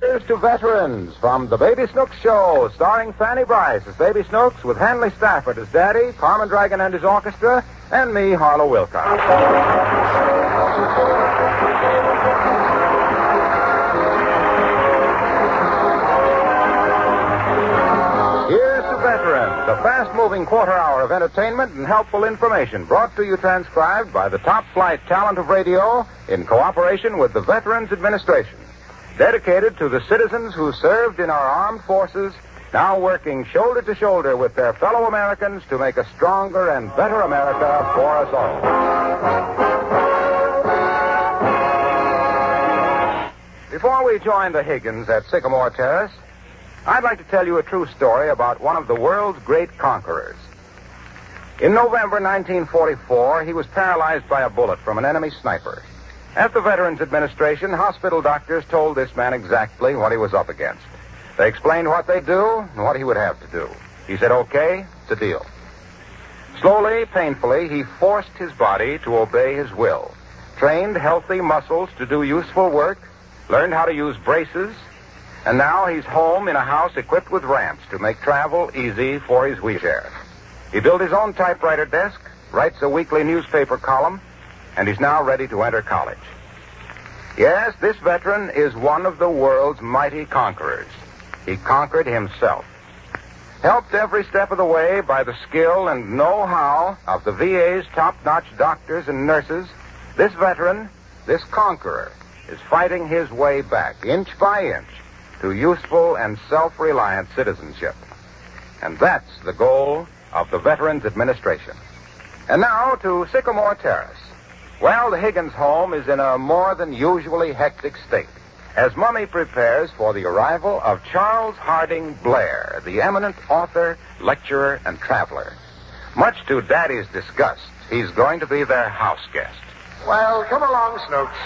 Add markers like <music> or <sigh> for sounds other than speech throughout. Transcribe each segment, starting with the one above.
Here's to veterans from the Baby Snooks Show, starring Fanny Brice as Baby Snooks, with Hanley Stafford as Daddy, Carmen Dragon and his orchestra, and me, Harlow Wilcox. Here's to veterans, the fast-moving quarter hour of entertainment and helpful information brought to you transcribed by the top flight talent of radio in cooperation with the Veterans Administration dedicated to the citizens who served in our armed forces, now working shoulder to shoulder with their fellow Americans to make a stronger and better America for us all. Before we join the Higgins at Sycamore Terrace, I'd like to tell you a true story about one of the world's great conquerors. In November 1944, he was paralyzed by a bullet from an enemy sniper. At the Veterans Administration, hospital doctors told this man exactly what he was up against. They explained what they do and what he would have to do. He said, okay, it's a deal. Slowly, painfully, he forced his body to obey his will, trained healthy muscles to do useful work, learned how to use braces, and now he's home in a house equipped with ramps to make travel easy for his wheelchair. He built his own typewriter desk, writes a weekly newspaper column, and he's now ready to enter college. Yes, this veteran is one of the world's mighty conquerors. He conquered himself. Helped every step of the way by the skill and know-how of the VA's top-notch doctors and nurses, this veteran, this conqueror, is fighting his way back, inch by inch, to useful and self-reliant citizenship. And that's the goal of the Veterans Administration. And now to Sycamore Terrace. Well, the Higgins home is in a more than usually hectic state as Mummy prepares for the arrival of Charles Harding Blair, the eminent author, lecturer, and traveler. Much to Daddy's disgust, he's going to be their house guest. Well, come along, Snooks.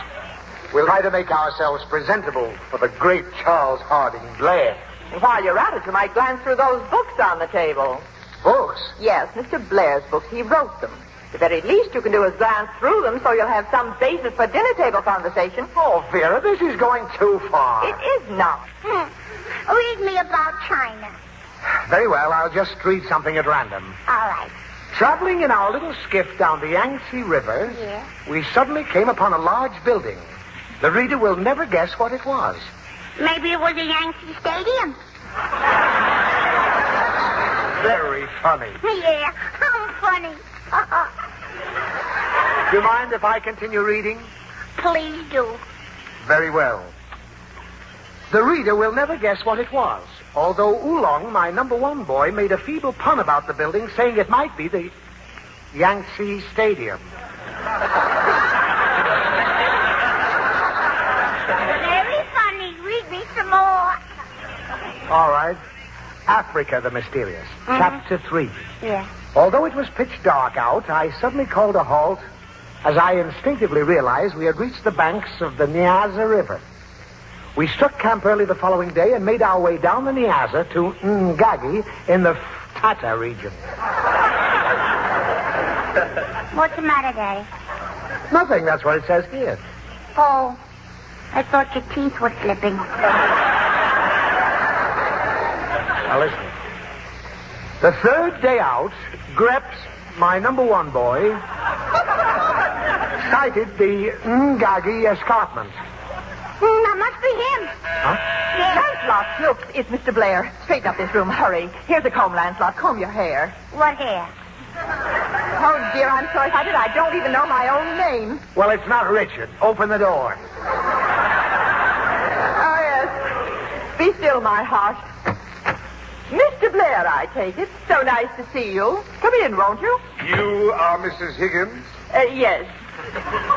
We'll try to make ourselves presentable for the great Charles Harding Blair. And while you're at it, you might glance through those books on the table. Books? Yes, Mr. Blair's books. He wrote them. The very least you can do is glance through them so you'll have some basis for dinner table conversation. Oh, Vera, this is going too far. It is not. Hmm. Read me about China. Very well, I'll just read something at random. All right. Traveling in our little skiff down the Yangtze River, Yeah. we suddenly came upon a large building. The reader will never guess what it was. Maybe it was a Yankee Stadium. <laughs> Very funny. Yeah, how funny. <laughs> Do you mind if I continue reading? Please do. Very well. The reader will never guess what it was, although Oolong, my number one boy, made a feeble pun about the building, saying it might be the Yangtze Stadium. Very funny. Read me some more. All right. Africa the Mysterious, mm-hmm. Chapter 3. Yeah. Although it was pitch dark out, I suddenly called a halt as I instinctively realized we had reached the banks of the Niassa River. We struck camp early the following day and made our way down the Niassa to Ngagi in the Tata region. <laughs> What's the matter, Daddy? Nothing, that's what it says here. Oh, I thought your teeth were slipping. <laughs> Now listen. The third day out, Greps, my number one boy, sighted the Ngagi escarpment. That must be him. Huh? Lancelot, look, it's Mr. Blair. Straighten up this room. Hurry. Here's a comb, Lancelot. Comb your hair. What hair? Oh, dear, I'm so excited I don't even know my own name. Well, it's not Richard. Open the door. Oh, yes. Be still, my heart. Mr. Blair, I take it. So nice to see you. Come in, won't you? You are Mrs. Higgins? Uh, yes.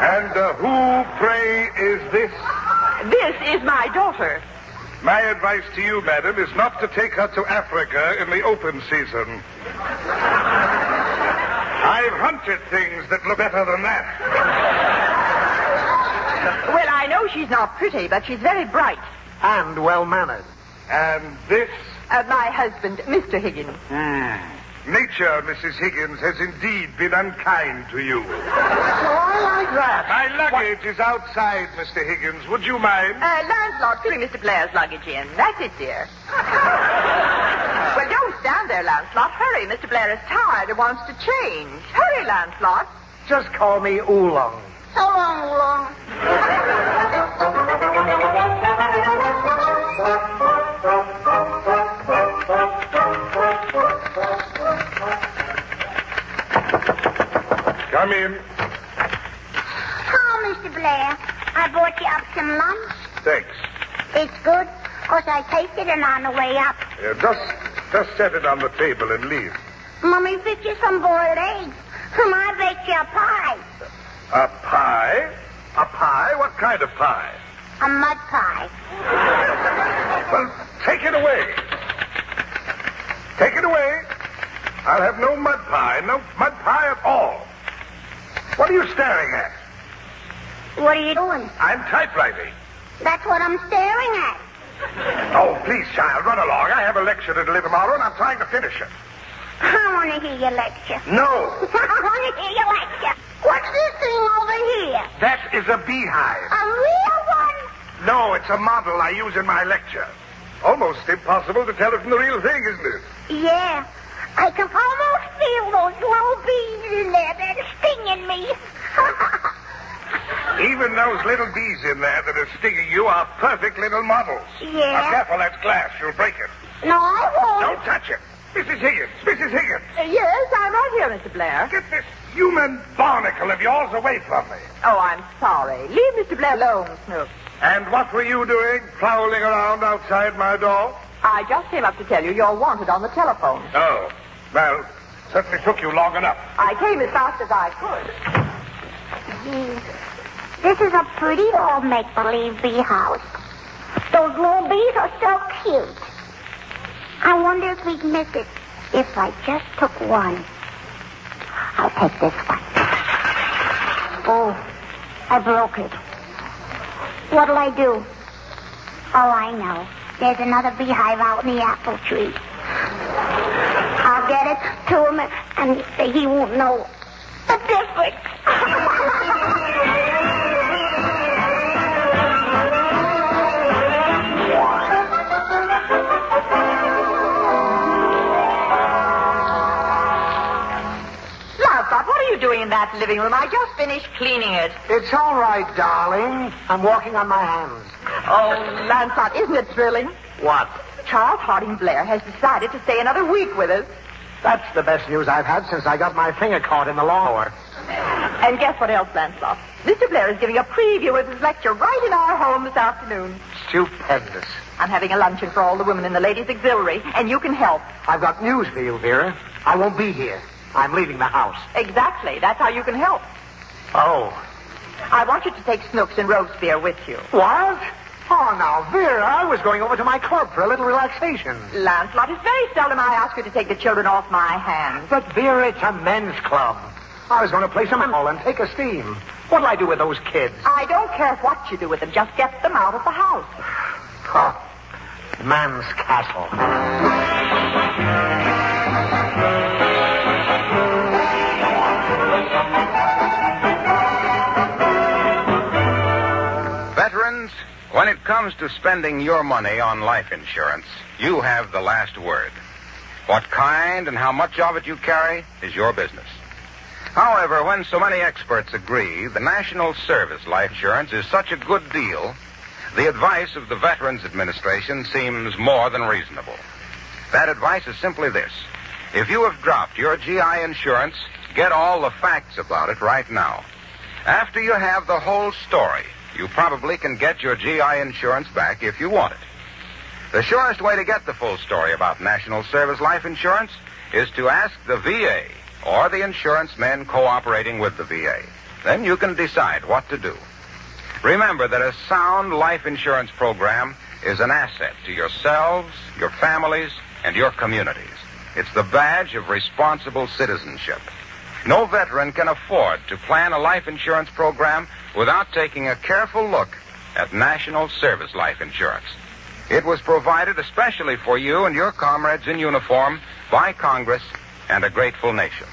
And uh, who, pray, is this? This is my daughter. My advice to you, madam, is not to take her to Africa in the open season. I've hunted things that look better than that. Well, I know she's not pretty, but she's very bright. And well mannered. And this? Uh, my husband, Mr. Higgins. Hmm. Nature, Mrs. Higgins, has indeed been unkind to you. Well, I like that. My luggage is outside, Mr. Higgins. Would you mind? Uh, Lancelot, bring Mr. Blair's luggage in. That's it, dear. well, don't stand there, Lancelot. Hurry. Mr. Blair is tired and wants to change. Hurry, Lancelot. Just call me Oolong. So long, long. <laughs> Come in. Oh, Mr. Blair, I brought you up some lunch. Thanks. It's good, 'cause I tasted it on the way up. Uh, just, just set it on the table and leave. Mummy fixed you some boiled eggs. And <laughs> I baked you a pie. A pie? A pie? What kind of pie? A mud pie. Well, take it away. Take it away. I'll have no mud pie, no mud pie at all. What are you staring at? What are you doing? I'm typewriting. That's what I'm staring at. Oh, please, child, run along. I have a lecture to deliver tomorrow, and I'm trying to finish it. I want to hear your lecture. No, <laughs> I want to hear your lecture. What's this thing over here? that is a beehive. A real one? No, it's a model I use in my lecture. Almost impossible to tell it from the real thing, isn't it? Yeah. I can almost feel those little bees in there. They're stinging me. <laughs> Even those little bees in there that are stinging you are perfect little models. Yeah? Now, careful, that's glass. You'll break it. no, I won't. Don't touch it. Mrs. Higgins, Mrs. Higgins. Uh, yes, I'm right here, Mr. Blair. Get this human barnacle of yours away from me. Oh, I'm sorry. Leave Mr. Blair alone, Snoop. And what were you doing, prowling around outside my door? I just came up to tell you you're wanted on the telephone. Oh, well, certainly took you long enough. I came as fast as I could. Gee, This is a pretty old make-believe bee house. Those little bees are so cute. I wonder if we'd miss it if I just took one. I'll take this one. Oh, I broke it. What'll I do? Oh, I know. There's another beehive out in the apple tree. I'll get it to him, and he won't know the difference. Lancelot, what are you doing in that living room? I just finished cleaning it. It's all right, darling. I'm walking on my hands. Oh, Lancelot, isn't it thrilling? What? Charles Harding Blair has decided to stay another week with us. That's the best news I've had since I got my finger caught in the lawnmower. And guess what else, Lancelot? Mr. Blair is giving a preview of his lecture right in our home this afternoon. Stupendous. I'm having a luncheon for all the women in the ladies' auxiliary, and you can help. I've got news for you, Vera. I won't be here. I'm leaving the house. Exactly. That's how you can help. Oh. I want you to take Snooks and Robespierre with you. What? Oh, now, Vera, I was going over to my club for a little relaxation. Lancelot, it's very seldom I ask you to take the children off my hands. But, Vera, it's a men's club. I was going to play some ball and take a steam. What'll I do with those kids? I don't care what you do with them. Just get them out of the house. <sighs> Oh, man's castle. Comes to spending your money on life insurance, you have the last word. What kind and how much of it you carry is your business. However, when so many experts agree the National Service Life Insurance is such a good deal, the advice of the Veterans Administration seems more than reasonable. That advice is simply this. If you have dropped your GI insurance, get all the facts about it right now. After you have the whole story, you probably can get your GI insurance back if you want it. The surest way to get the full story about National Service Life Insurance is to ask the VA or the insurance men cooperating with the VA. Then you can decide what to do. Remember that a sound life insurance program is an asset to yourselves, your families, and your communities. It's the badge of responsible citizenship. No veteran can afford to plan a life insurance program without taking a careful look at National Service Life Insurance. It was provided especially for you and your comrades in uniform by Congress and a grateful nation.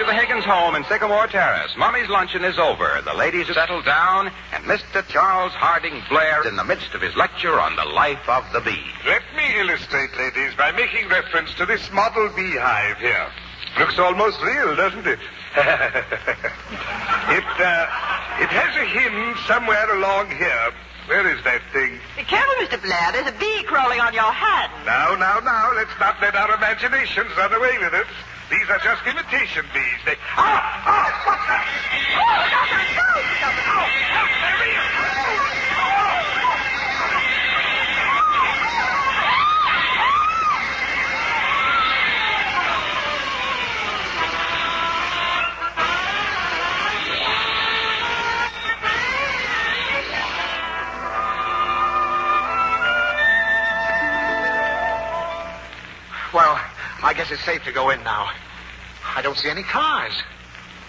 To the Higgins home in Sycamore Terrace. Mummy's luncheon is over. The ladies have settled down, and Mr. Charles Harding Blair is in the midst of his lecture on the life of the bee. Let me illustrate, ladies, by making reference to this model beehive here. Looks almost real, doesn't it? <laughs> it, uh, it has a hinge somewhere along here. Where is that thing? Be careful, Mr. Blair. There's a bee crawling on your hand. Now, now, now, let's not let our imaginations run away with us. These are just imitation bees. They. Ah! Ah! What's that? Oh, Doctor, no! Doctor, no! They're real. I guess it's safe to go in now. I don't see any cars.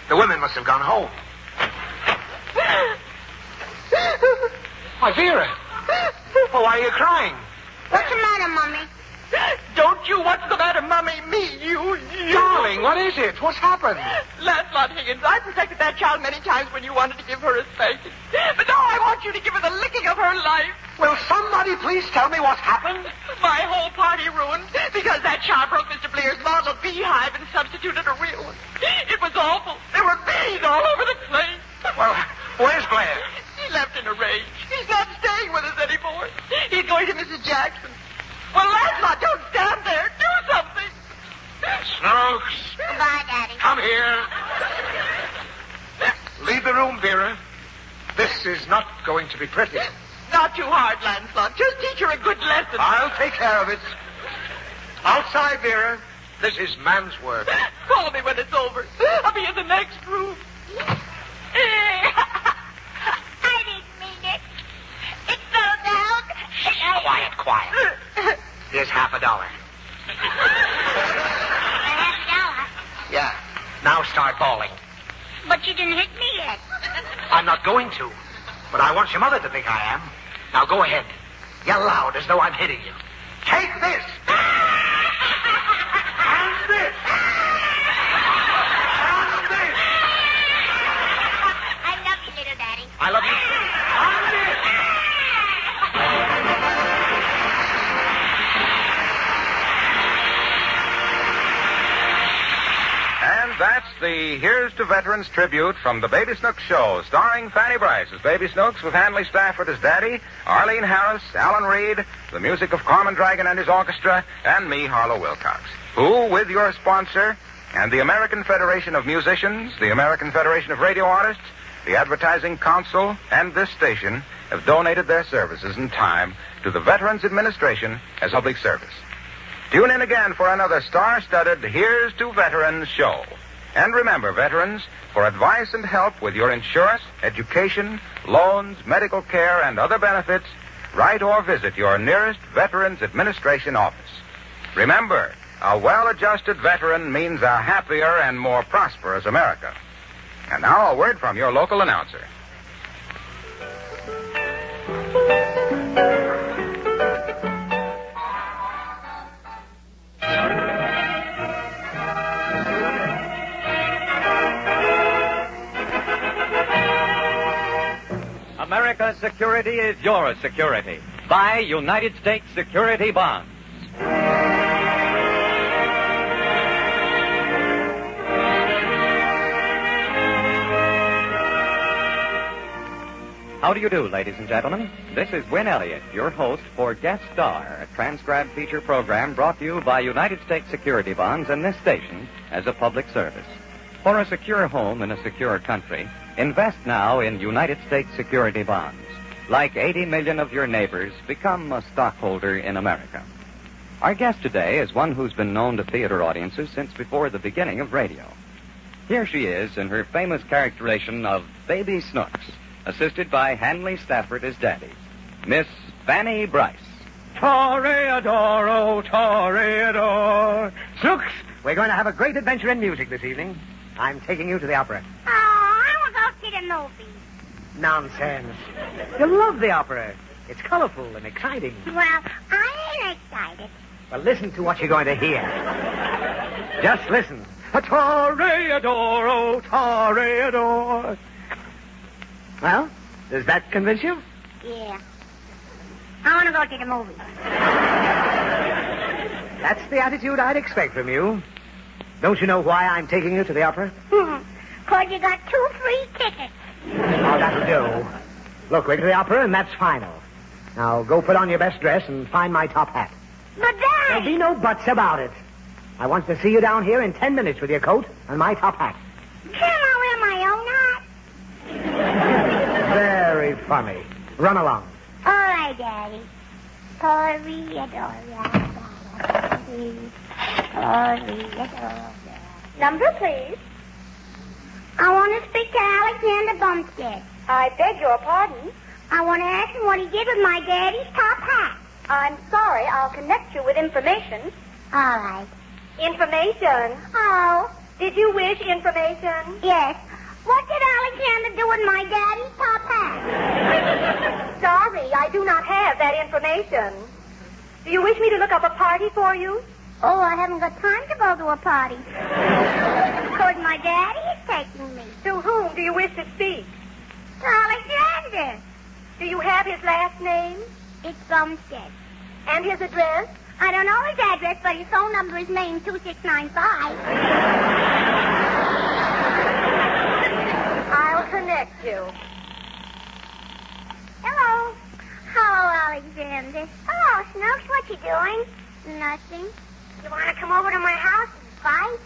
The women must have gone home. <gasps> Why, Vera. Oh, why are you crying? What's the matter, Mummy? Don't you? What's the matter, Mummy? Me, you, you. Darling, what is it? What's happened? Lancelot Higgins, I protected that child many times when you wanted to give her a spanking. But now I want you to give her the licking of her life. Will somebody please tell me what happened? My whole party ruined because that child broke Mr. Blair's model beehive and substituted a real one. It was awful. There were bees all over the place. Well, where's Blair? He left in a rage. He's not staying with us anymore. He's going to Mrs. Jackson. Well, Lancelot, don't stand there. Do something. Snooks, Goodbye, Daddy. come here. Leave the room, Vera. This is not going to be pretty. Not too hard, Lancelot. Just teach her a good lesson. I'll take care of it. Outside, Vera. This is man's work. <laughs> Call me when it's over. I'll be in the next room. <laughs> I didn't mean it. It fell down. and I- Quiet, quiet. Here's half a dollar. Half a dollar. Yeah. Now start bawling. But you didn't hit me yet. <laughs> I'm not going to. But I want your mother to think I am. Now go ahead. Yell loud as though I'm hitting you. Take this! The Here's to Veterans tribute from the Baby Snooks show, starring Fanny Brice as Baby Snooks with Hanley Stafford as Daddy, Arlene Harris, Alan Reed, the music of Carmen Dragon and his orchestra, and me, Harlow Wilcox, who, with your sponsor and the American Federation of Musicians, the American Federation of Radio Artists, the Advertising Council, and this station, have donated their services and time to the Veterans Administration as public service. Tune in again for another star-studded Here's to Veterans show. And remember, veterans, for advice and help with your insurance, education, loans, medical care, and other benefits, write or visit your nearest Veterans Administration office. Remember, a well-adjusted veteran means a happier and more prosperous America. And now a word from your local announcer. America's security is your security. Buy United States security bonds. How do you do, ladies and gentlemen? This is Win Elliott, your host for Guest Star, a transcribed feature program brought to you by United States Security Bonds and this station as a public service. For a secure home in a secure country, invest now in United States Security Bonds. Like 80 million of your neighbors, become a stockholder in America. Our guest today is one who's been known to theater audiences since before the beginning of radio. Here she is in her famous characterization of Baby Snooks, assisted by Hanley Stafford as Daddy, Miss Fanny Brice. Toreador, oh, Toreador. Snooks, we're going to have a great adventure in music this evening. I'm taking you to the opera. Oh, I want to go see the movie. Nonsense. You'll love the opera. It's colorful and exciting. Well, I ain't excited. Well, listen to what you're going to hear. Just listen. A toreador, oh, toreador. Well, does that convince you? Yeah. I want to go to the movies. That's the attitude I'd expect from you. Don't you know why I'm taking you to the opera? <laughs> Cause you got two free tickets. Oh, that'll do. Look, we're to the opera, and that's final. Now, go put on your best dress and find my top hat. But There'll be no buts about it. I want to see you down here in ten minutes with your coat and my top hat. can I wear my own hat? Very funny. Run along. All right, Daddy. Number, please. I want to speak to Alexander Bumstead. I beg your pardon. I want to ask him what he did with my daddy's top hat. I'm sorry. I'll connect you with information. All right. Information. Oh, Did you wish information? yes. What did Alexander do with my daddy's top hat? <laughs> Sorry, I do not have that information. Do you wish me to look up a party for you? Oh, I haven't got time to go to a party. <laughs> Because my daddy taking me. To whom do you wish to speak? To Alexander. Do you have his last name It's Bumstead. and his address? I don't know his address, but his phone number is Main 2695. I'll connect you. Hello. Hello, Alexander. Hello, Snooks. What you doing? Nothing. You want to come over to my house and fight?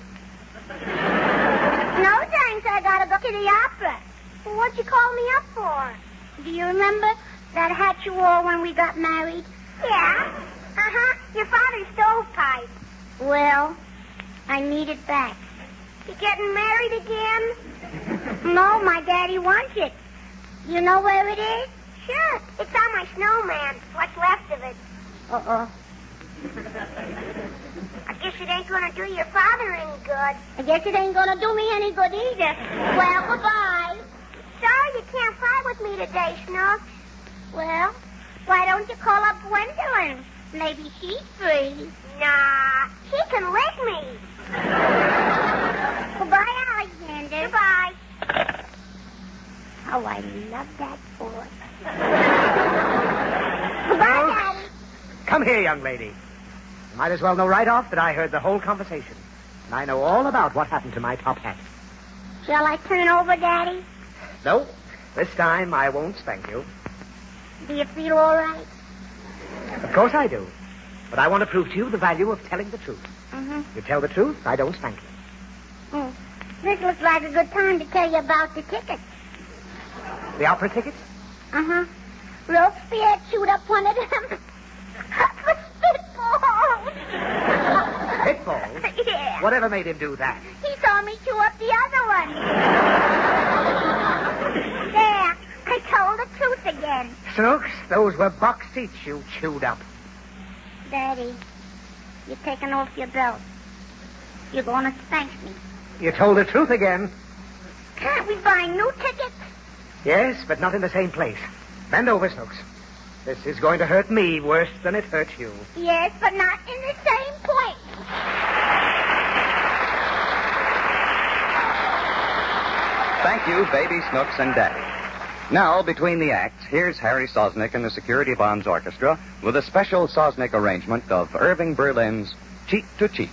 No, thanks. I gotta go to the opera. Well, what'd you call me up for? Do you remember that hat you wore when we got married? Yeah. Uh-huh. Your father's stovepipe. Well, I need it back. You getting married again? No, my daddy wants it. You know where it is? Sure. It's on my snowman. What's left of it? Uh-oh. I guess it ain't gonna do your father any good. I guess it ain't gonna do me any good either. Well, goodbye. Sorry you can't fight with me today, Snooks. Well, why don't you call up Gwendolyn? Maybe she's free. Nah, she can lick me. Goodbye, Alexander. Goodbye. Oh, I love that boy. <laughs> Goodbye, oh. Daddy. Come here, young lady. Might as well know right off that I heard the whole conversation. And I know all about what happened to my top hat. Shall I turn over, Daddy? No, this time I won't spank you. Do you feel all right? Of course I do. But I want to prove to you the value of telling the truth. Mm-hmm. You tell the truth, I don't spank you. Oh, this looks like a good time to tell you about the tickets. The opera tickets? Uh-huh. Robespierre chewed up one of them. <laughs> Pitfalls? <laughs> yeah. Whatever made him do that? He saw me chew up the other one. there. I told the truth again. Snooks, those were box seats you chewed up. Daddy, you're taking off your belt. You're going to spank me. You told the truth again. Can't we buy new tickets? Yes, but not in the same place. Bend over, Snooks. This is going to hurt me worse than it hurt you. Yes, but not in the same place. Thank you, Baby Snooks and Daddy. Now, between the acts, here's Harry Sosnick and the Security Bonds Orchestra with a special Sosnick arrangement of Irving Berlin's Cheek to Cheek.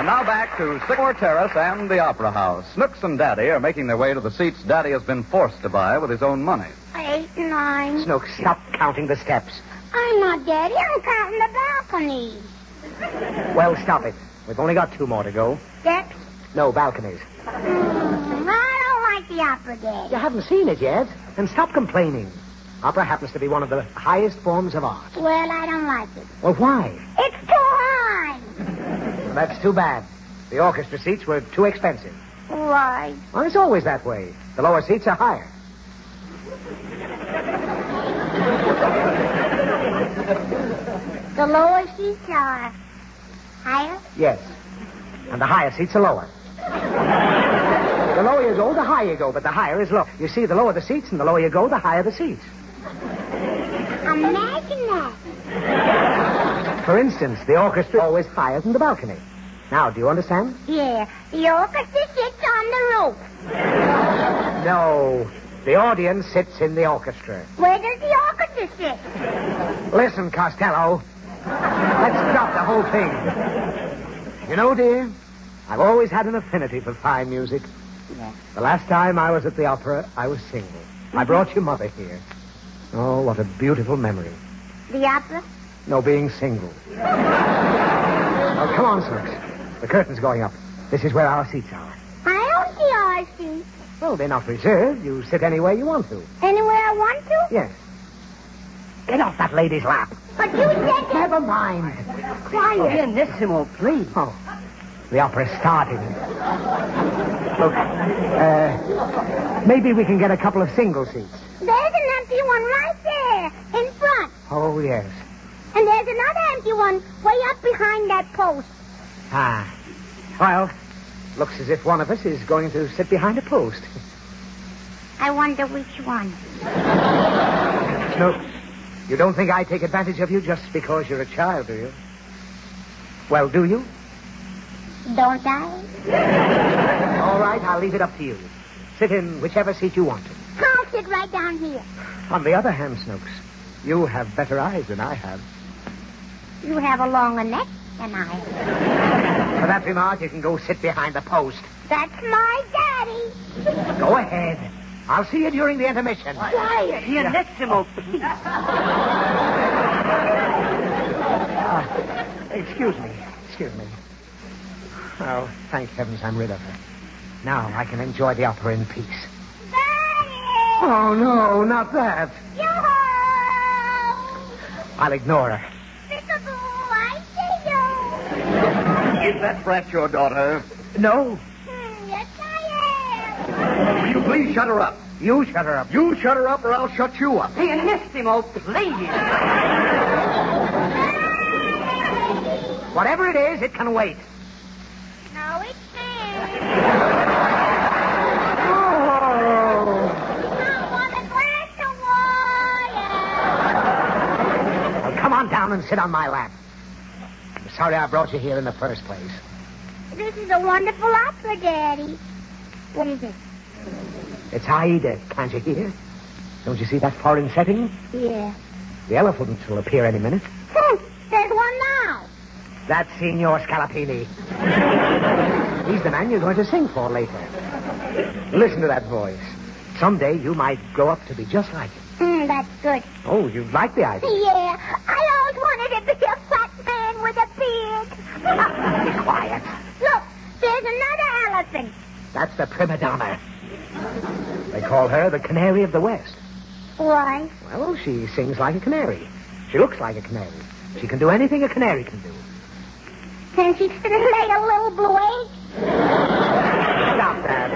To Sycamore Terrace and the Opera House. Snooks and Daddy are making their way to the seats Daddy has been forced to buy with his own money. Eight, nine. Snook, stop counting the steps. I'm not Daddy. I'm counting the balcony. Well, stop it. We've only got two more to go. Steps? No, balconies. Mm, I don't like the opera, Daddy. You haven't seen it yet. And stop complaining. Opera happens to be one of the highest forms of art. Well, I don't like it. Well, why? It's too high. Well, that's too bad. The orchestra seats were too expensive. Why? Well, it's always that way. The lower seats are higher. The lower seats are higher? Yes. And the higher seats are lower. the lower you go, the higher you go, but the higher is low. You see, the lower the seats and the lower you go, the higher the seats. Imagine that. For instance, the orchestra always higher in the balcony. Now, do you understand? Yeah, the orchestra sits on the roof. No. The audience sits in the orchestra. Where does the orchestra sit? Listen, Costello. Let's drop the whole thing. You know, dear, I've always had an affinity for fine music. Yes. The last time I was at the opera, I was single. I brought your mother here. Oh, what a beautiful memory. The opera? No, being single. oh, come on, Snooks. The curtain's going up. This is where our seats are. I don't see our seats. Well, they're not reserved. You sit anywhere you want to. Anywhere I want to? Yes. Get off that lady's lap. But you said Never mind. quiet. Pianissimo, please. Oh, the opera's starting. Look, uh, maybe we can get a couple of single seats. There's an empty one right there in front. Oh, yes. And there's another empty one way up behind that post. Ah. Well, looks as if one of us is going to sit behind a post. I wonder which one. No, you don't think I take advantage of you just because you're a child, do you? Well, do you? Don't I? All right, I'll leave it up to you. Sit in whichever seat you want to. I'll sit right down here. On the other hand, Snooks, you have better eyes than I have. You have a longer neck than I. For that remark, you can go sit behind the post. That's my daddy. Go ahead. I'll see you during the intermission. Quiet. Pianissimo, please. Uh, excuse me. Excuse me. Oh, thank heavens I'm rid of her. Now I can enjoy the opera in peace. Daddy! Oh, no, not that. Yoo-hoo! I'll ignore her. Is that brat your daughter? No, yes, I am. Will you please shut her up? you shut her up. You shut her up or I'll shut you up. Pianissimo, please. Whatever it is, it can wait. am. No, it can't. Oh. I want a glass of water. Well, come on down and sit on my lap. Sorry I brought you here in the first place. This is a wonderful opera, Daddy. What is it? It's Aida, can't you hear? Don't you see that foreign setting? Yeah. The elephant will appear any minute. There's one now. That's Signor Scalapini. He's the man you're going to sing for later. Listen to that voice. Someday you might grow up to be just like him. Hmm, that's good. Oh, you like the idea. Yeah, I always wanted to be a fat man with a beard. <laughs> Be quiet. Look, there's another elephant. That's the prima donna. They call her the Canary of the West. Why? Well, she sings like a canary. She looks like a canary. She can do anything a canary can do. Can she lay a little blue egg? Stop that.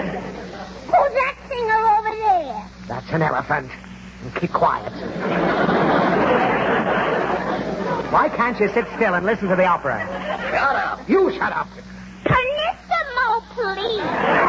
Who's that singer over there? That's an elephant. And keep quiet. Why can't you sit still and listen to the opera? Shut up. You shut up. Pianissimo, please.